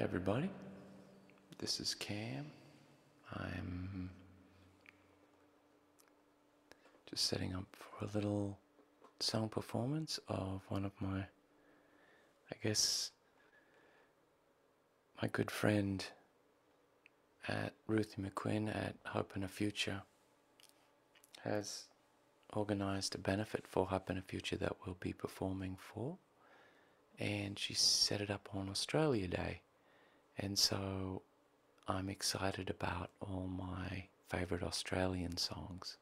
everybody. This is Cam. I'm just setting up for a little song performance of one of my, I guess, my good friend at Ruthie McQuinn at Hope and a Future has organized a benefit for Hope and a Future that we'll be performing for. And she set it up on Australia Day. And so I'm excited about all my favorite Australian songs.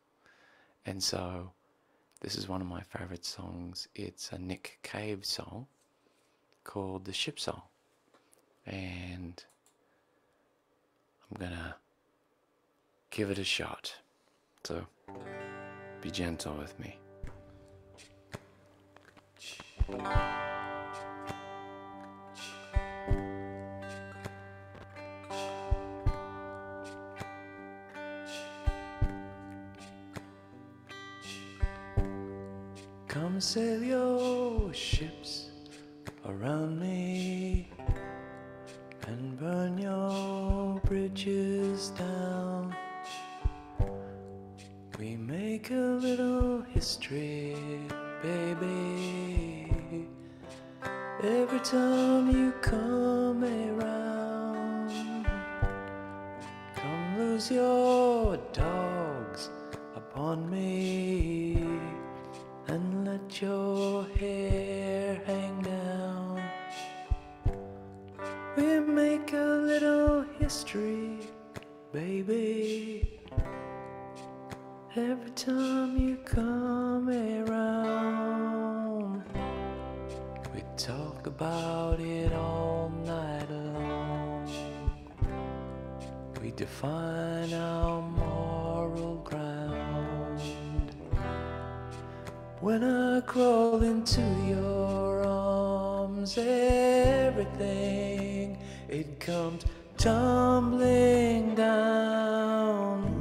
And so this is one of my favorite songs. It's a Nick Cave song called The Ship Song. And I'm gonna give it a shot. So be gentle with me. Sail your ships around me and burn your bridges down. We make a little history, baby. Every time you come around, come lose your dogs upon me your hair hang down. We make a little history, baby. Every time you come around, we talk about it all night long. We define our moral ground. When I crawl into your arms, everything it comes tumbling down.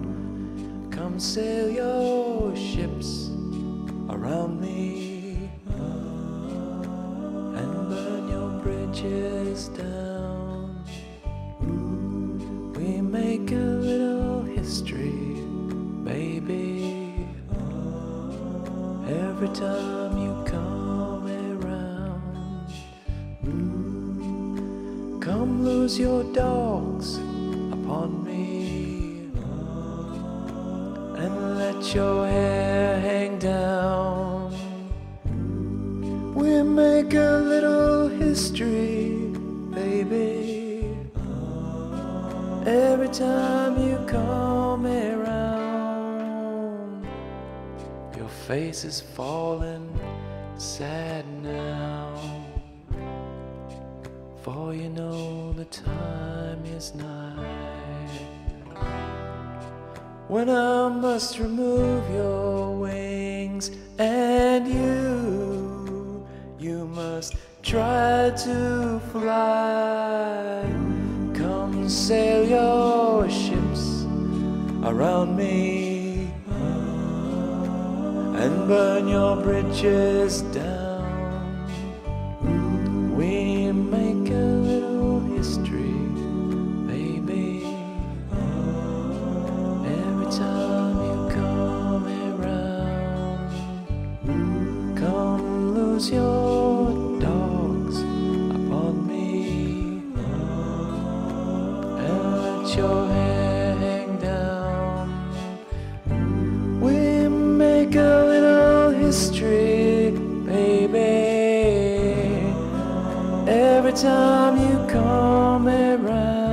Come sail your ships around me and burn your bridges down. We make a little history, baby. Every time you come around, mm, come lose your dogs upon me mm, and let your hair hang down. We make a little history, baby. Mm, every time you come around, face is falling sad now. For you know the time is nigh. When I must remove your wings and you, you must try to fly. Come sail your ships around me and burn your bridges down. We make a little history, baby. Every time you come around, come lose your greatest trick, baby. Every time you come around.